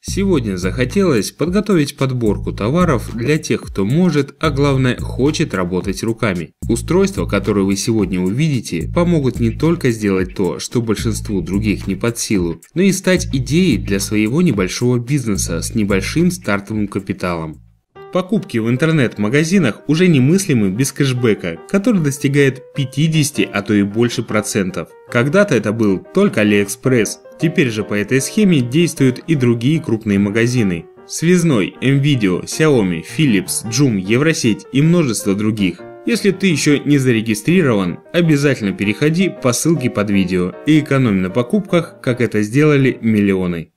Сегодня захотелось подготовить подборку товаров для тех, кто может, а главное хочет работать руками. Устройства, которые вы сегодня увидите, помогут не только сделать то, что большинству других не под силу, но и стать идеей для своего небольшого бизнеса с небольшим стартовым капиталом. Покупки в интернет-магазинах уже немыслимы без кэшбэка, который достигает 50, а то и больше процентов. Когда-то это был только Алиэкспресс, теперь же по этой схеме действуют и другие крупные магазины. Связной, MVideo, Xiaomi, Philips, Joom, Евросеть и множество других. Если ты еще не зарегистрирован, обязательно переходи по ссылке под видео и экономь на покупках, как это сделали миллионы.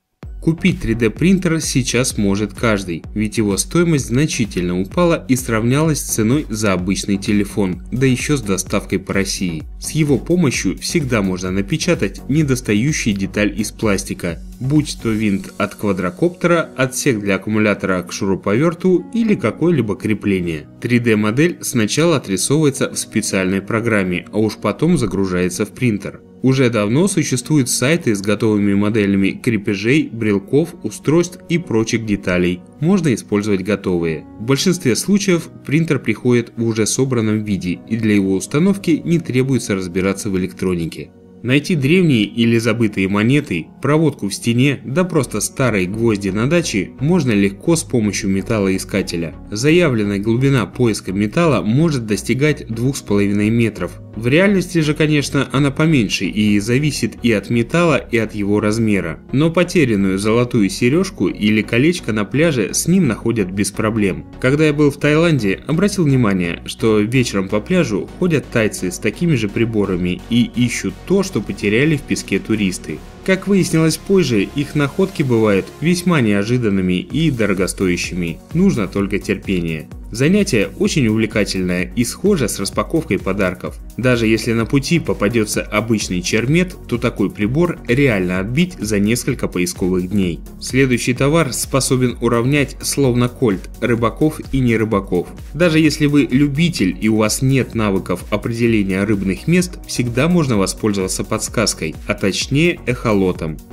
Купить 3D принтер сейчас может каждый, ведь его стоимость значительно упала и сравнялась с ценой за обычный телефон, да еще с доставкой по России. С его помощью всегда можно напечатать недостающие деталь из пластика, будь то винт от квадрокоптера, отсек для аккумулятора к шуруповерту или какое-либо крепление. 3D модель сначала отрисовывается в специальной программе, а уж потом загружается в принтер. Уже давно существуют сайты с готовыми моделями крепежей, брелков, устройств и прочих деталей. Можно использовать готовые. В большинстве случаев принтер приходит в уже собранном виде и для его установки не требуется разбираться в электронике. Найти древние или забытые монеты, проводку в стене, да просто старые гвозди на даче можно легко с помощью металлоискателя. Заявленная глубина поиска металла может достигать 2,5 метров. В реальности же, конечно, она поменьше и зависит и от металла, и от его размера. Но потерянную золотую сережку или колечко на пляже с ним находят без проблем. Когда я был в Таиланде, обратил внимание, что вечером по пляжу ходят тайцы с такими же приборами и ищут то, что потеряли в песке туристы. Как выяснилось позже, их находки бывают весьма неожиданными и дорогостоящими, нужно только терпение. Занятие очень увлекательное и схоже с распаковкой подарков. Даже если на пути попадется обычный чермет, то такой прибор реально отбить за несколько поисковых дней. Следующий товар способен уравнять словно кольт рыбаков и не рыбаков. Даже если вы любитель и у вас нет навыков определения рыбных мест, всегда можно воспользоваться подсказкой, а точнее эхолотом.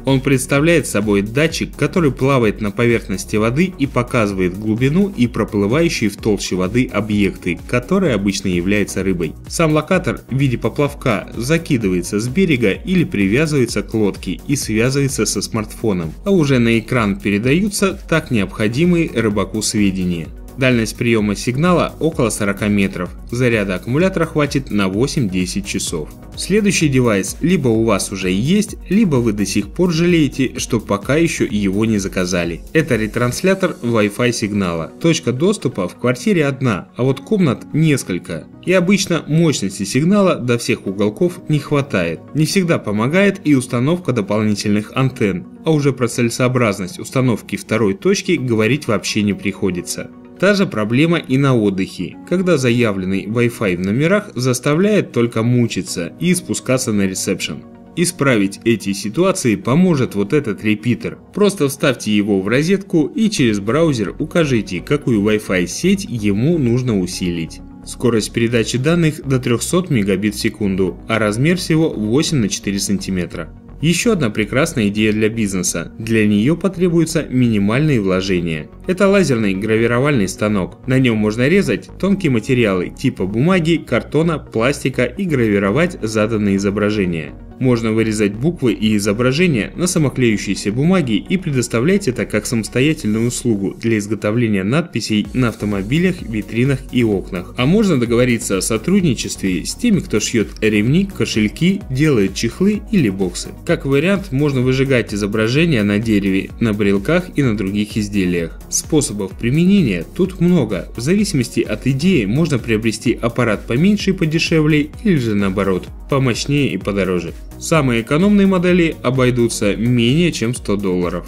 Он представляет собой датчик, который плавает на поверхности воды и показывает глубину и проплывающие в толще воды объекты, которые обычно являются рыбой. Сам локатор в виде поплавка закидывается с берега или привязывается к лодке и связывается со смартфоном, а уже на экран передаются так необходимые рыбаку сведения. Дальность приема сигнала около 40 метров. Заряда аккумулятора хватит на 8-10 часов. Следующий девайс либо у вас уже есть, либо вы до сих пор жалеете, что пока еще его не заказали. Это ретранслятор Wi-Fi сигнала. Точка доступа в квартире одна, а вот комнат несколько. И обычно мощности сигнала до всех уголков не хватает. Не всегда помогает и установка дополнительных антенн, а уже про целесообразность установки второй точки говорить вообще не приходится. Та же проблема и на отдыхе, когда заявленный Wi-Fi в номерах заставляет только мучиться и спускаться на ресепшн. Исправить эти ситуации поможет вот этот репитер. Просто вставьте его в розетку и через браузер укажите, какую Wi-Fi сеть ему нужно усилить. Скорость передачи данных до 300 мегабит в секунду, а размер всего 8 на 4 сантиметра. Еще одна прекрасная идея для бизнеса. Для нее потребуются минимальные вложения. Это лазерный гравировальный станок. На нем можно резать тонкие материалы типа бумаги, картона, пластика и гравировать заданные изображения. Можно вырезать буквы и изображения на самоклеющейся бумаге и предоставлять это как самостоятельную услугу для изготовления надписей на автомобилях, витринах и окнах. А можно договориться о сотрудничестве с теми, кто шьет ремни, кошельки, делает чехлы или боксы. Как вариант, можно выжигать изображения на дереве, на брелках и на других изделиях. Способов применения тут много. В зависимости от идеи можно приобрести аппарат поменьше и подешевле или же наоборот, помощнее и подороже. Самые экономные модели обойдутся менее чем 100 долларов.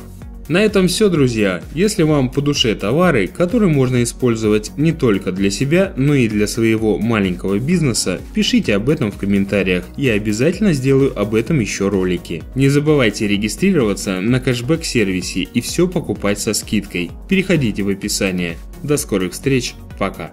На этом все, друзья. Если вам по душе товары, которые можно использовать не только для себя, но и для своего маленького бизнеса, пишите об этом в комментариях. Я обязательно сделаю об этом еще ролики. Не забывайте регистрироваться на кэшбэк сервисе и все покупать со скидкой. Переходите в описание. До скорых встреч. Пока.